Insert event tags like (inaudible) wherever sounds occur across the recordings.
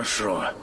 хорошо.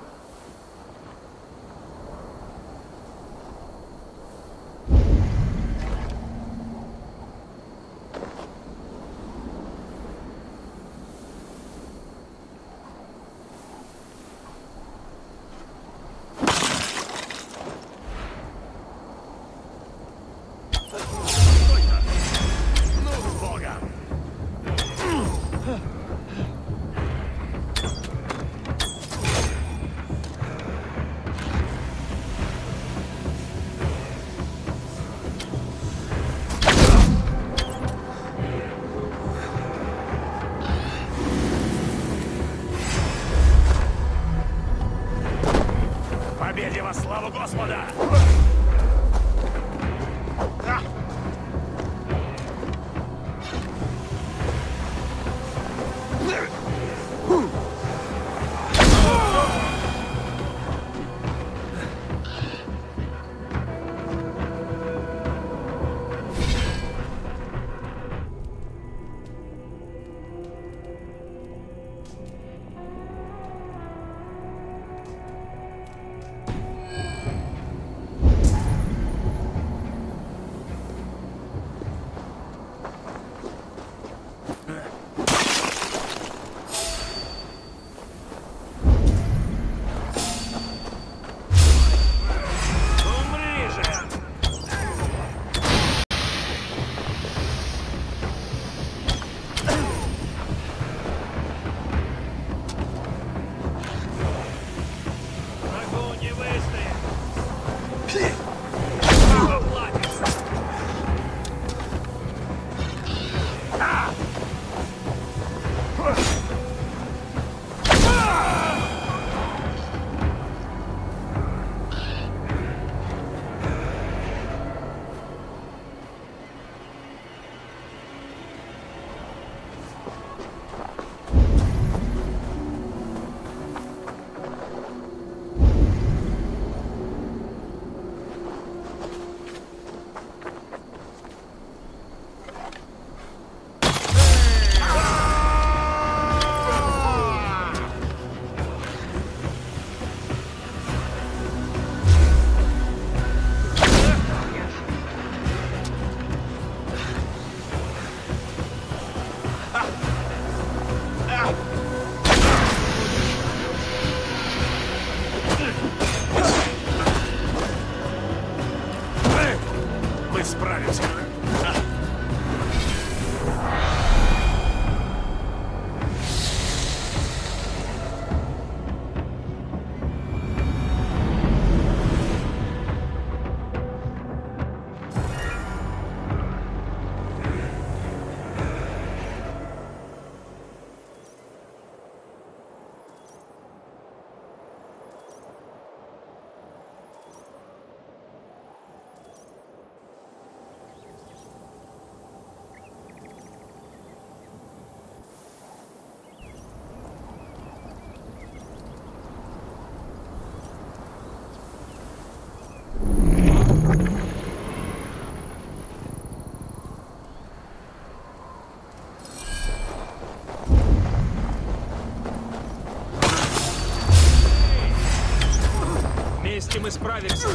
справимся.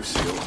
Чувствую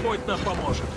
Господь нам поможет.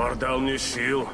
Тор дал мне сил.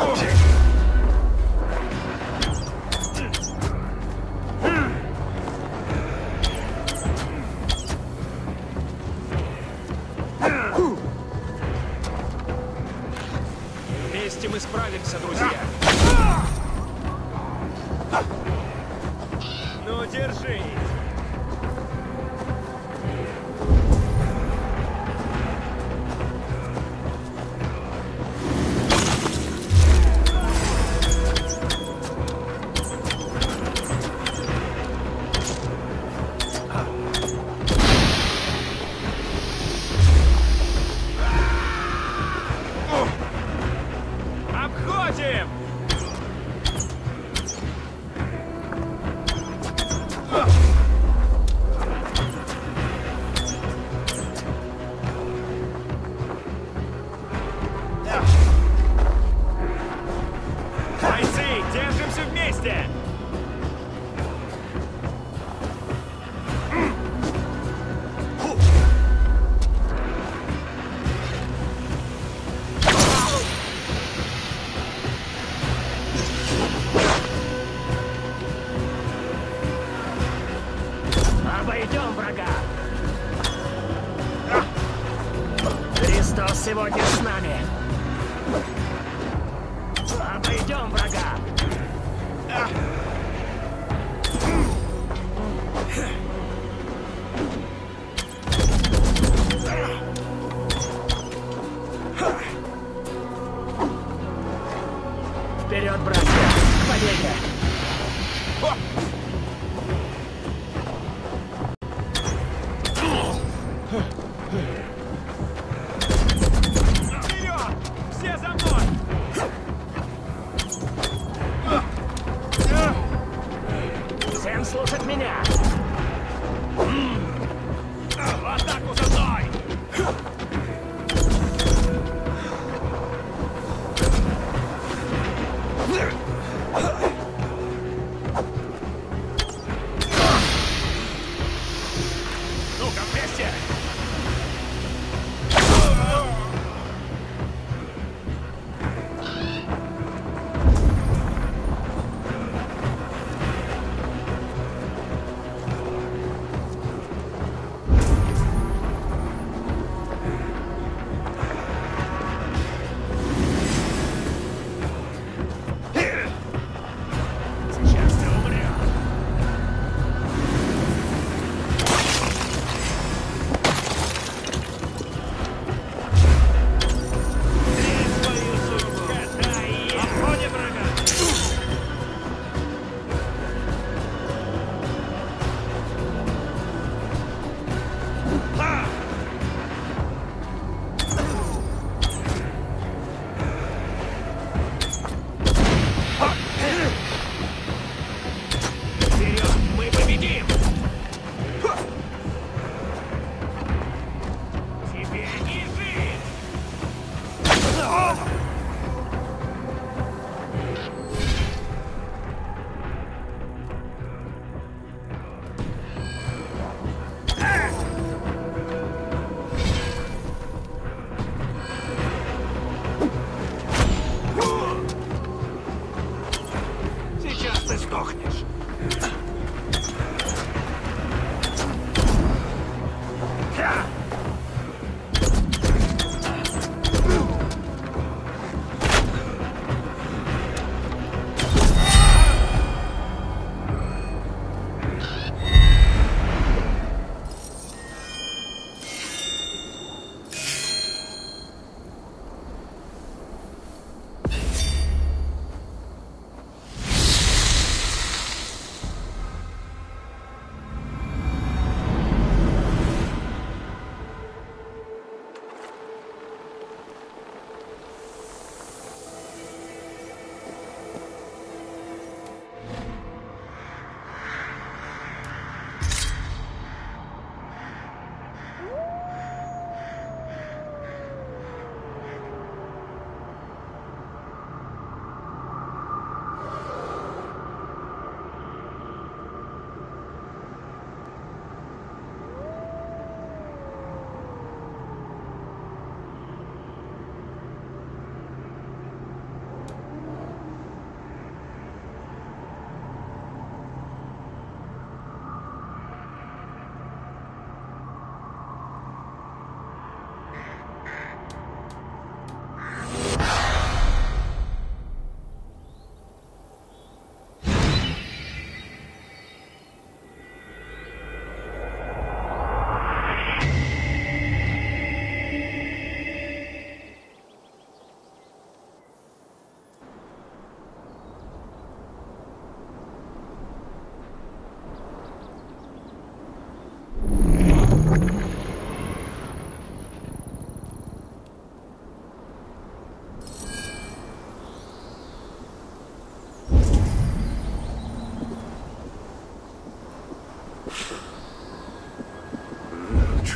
放 (laughs) 心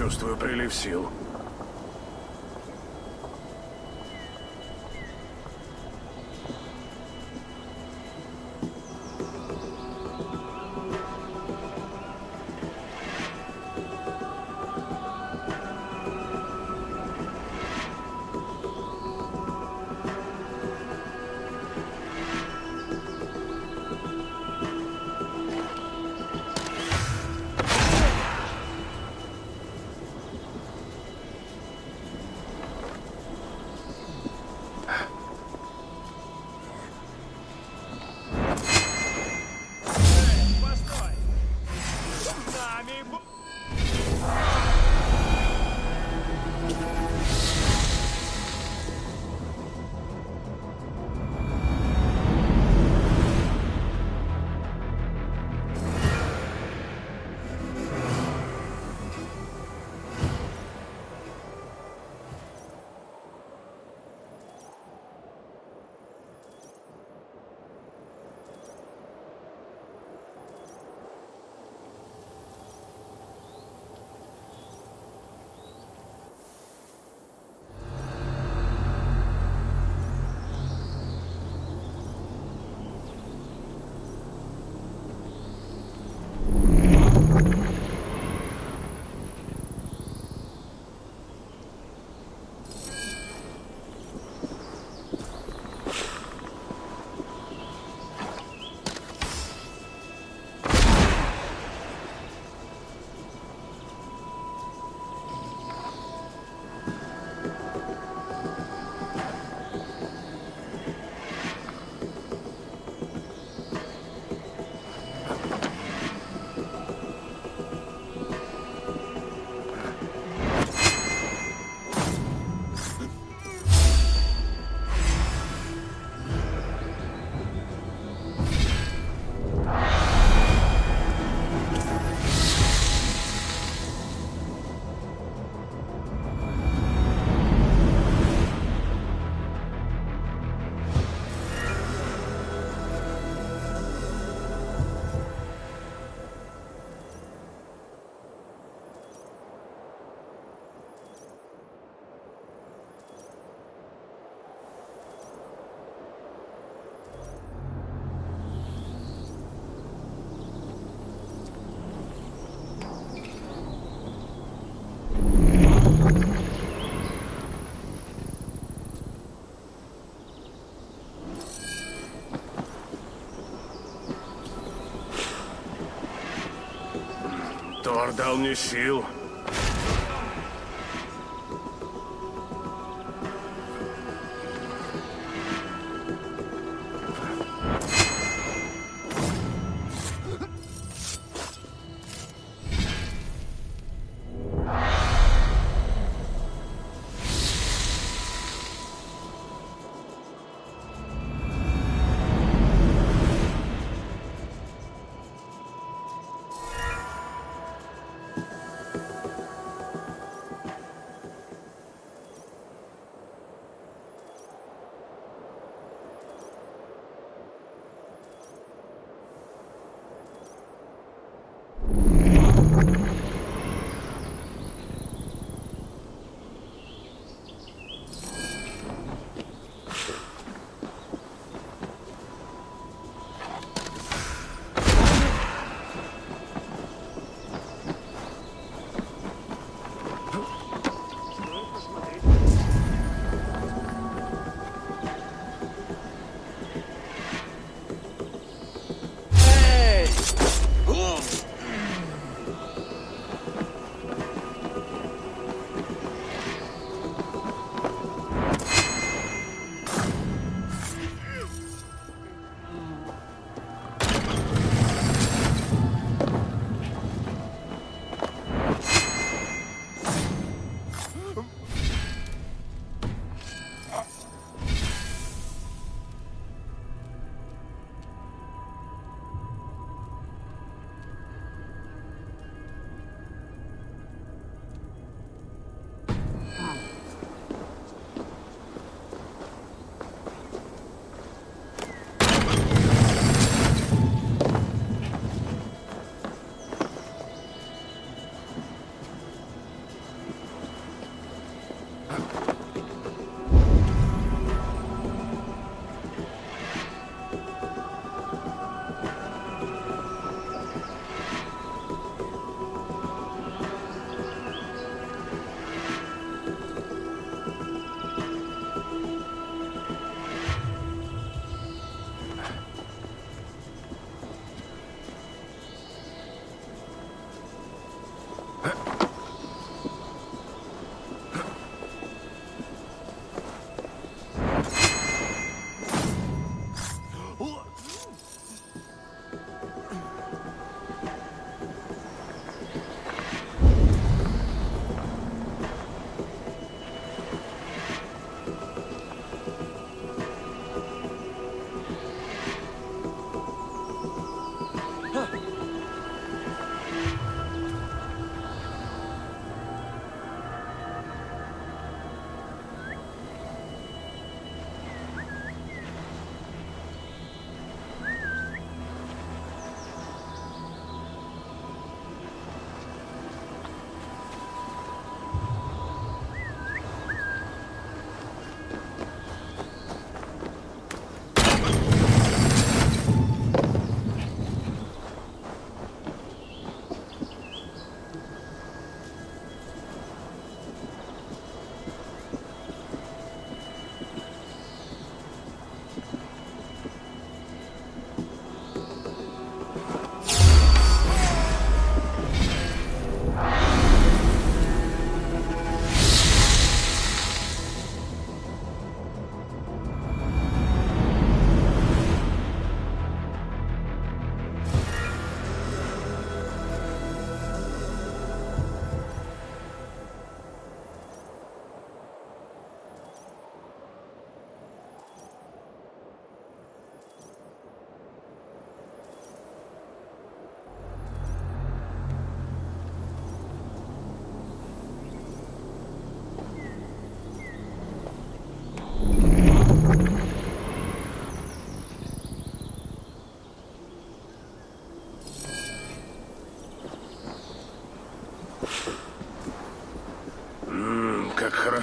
Чувствую прилив сил. Тор дал мне сил.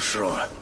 Как хорошо.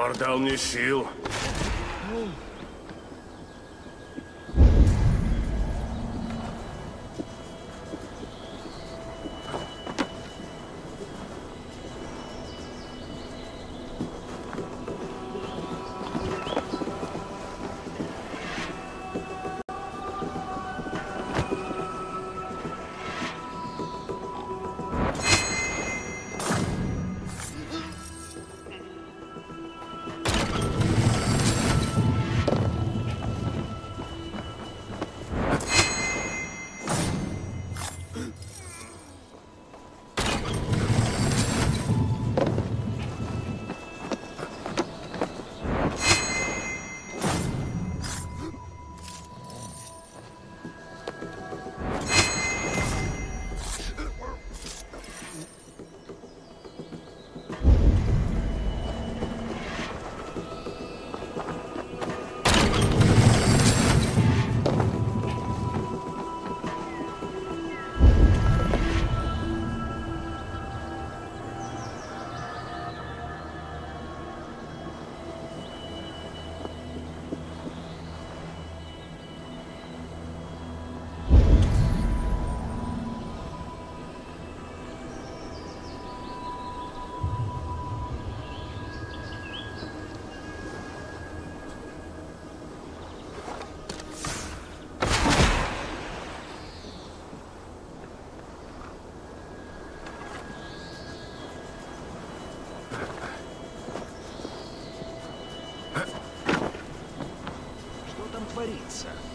Тор дал мне сил. sir.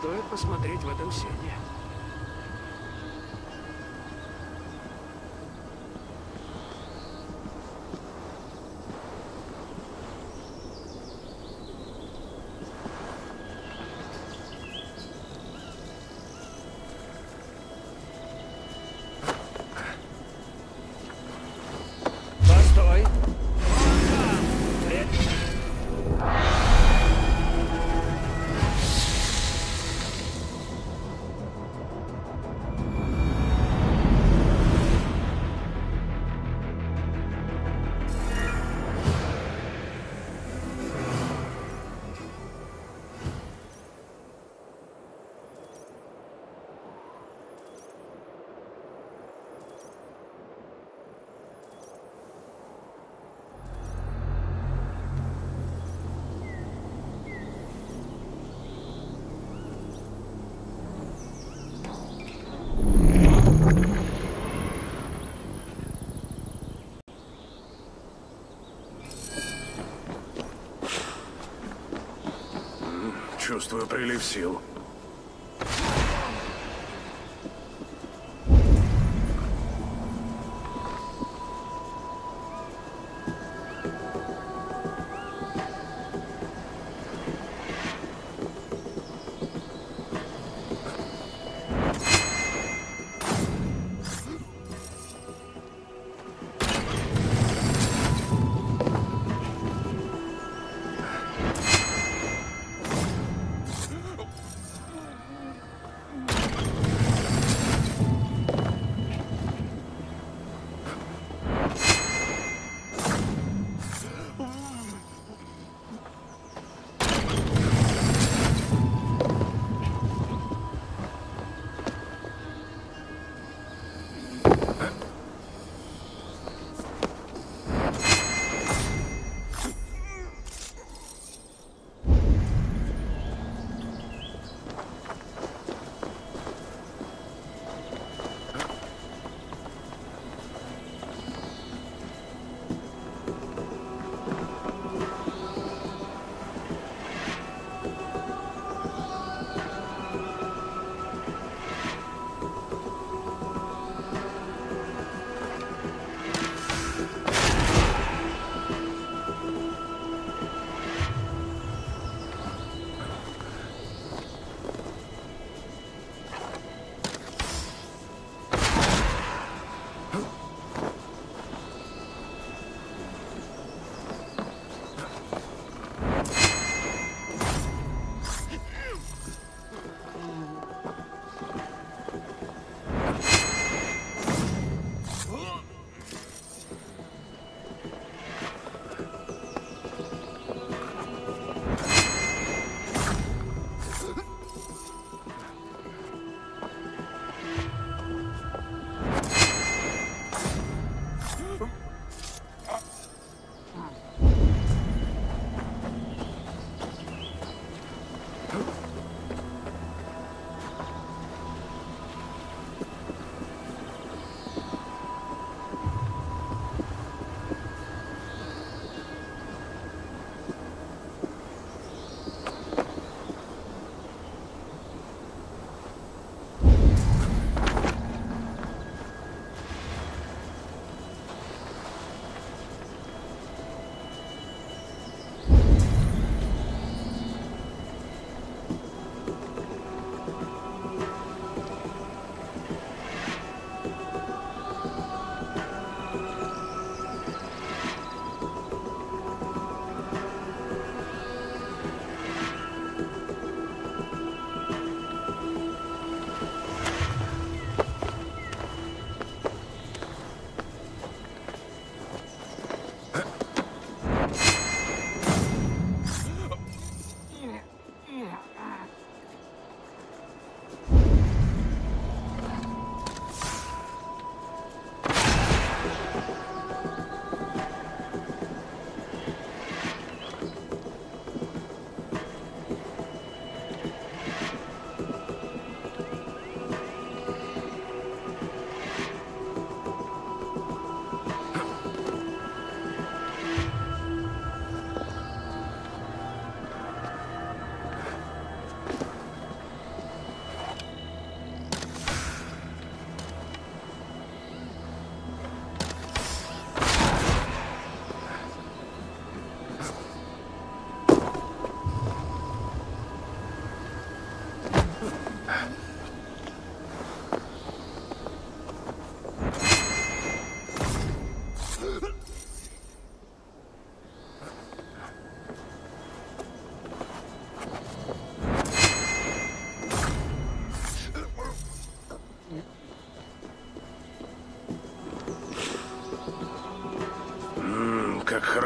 Стоит посмотреть в этом сене. Чувствую прилив сил.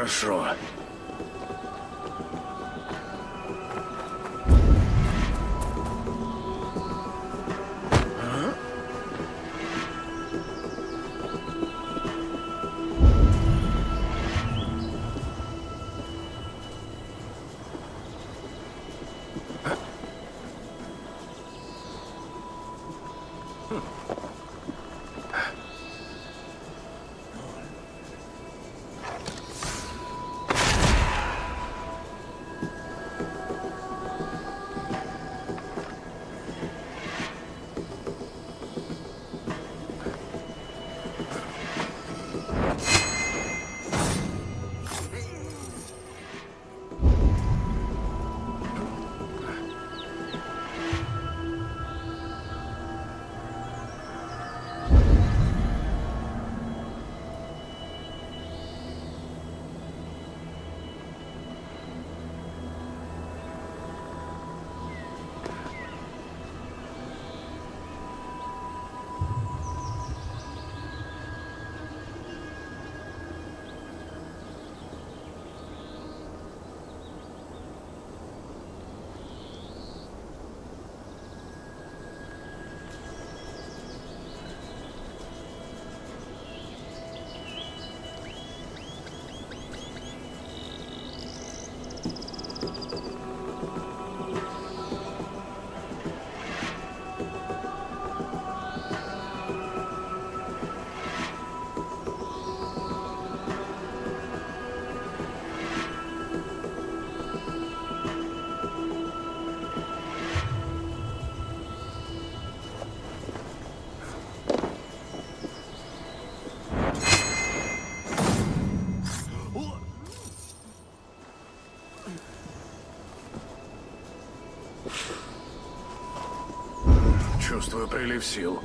Хорошо. Чувствую прилив сил.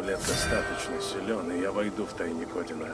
Амулет достаточно силен, и я войду в тайник Одина.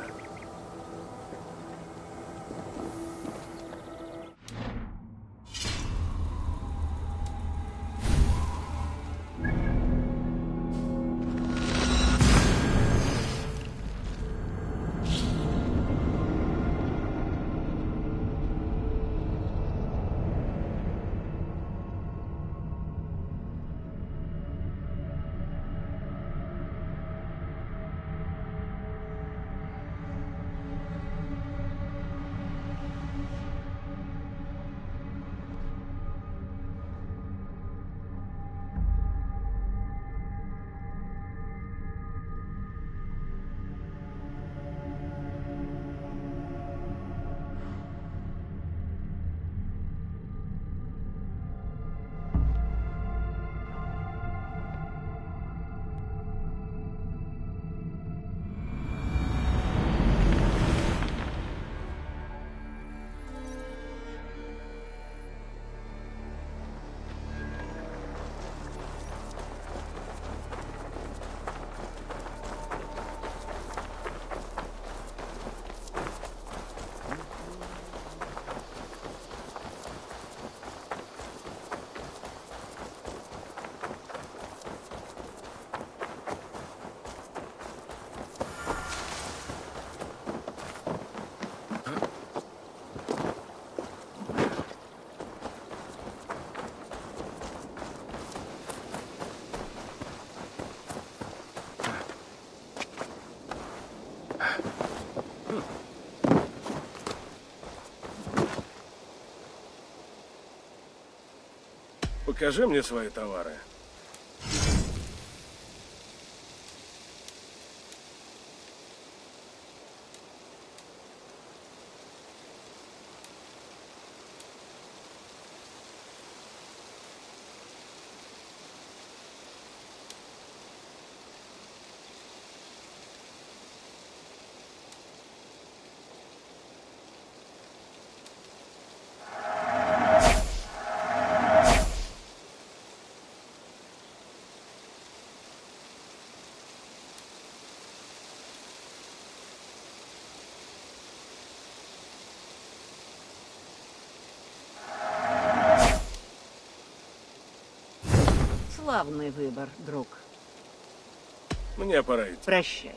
Покажи мне свои товары. Славный выбор, друг. Мне пора идти. Прощай.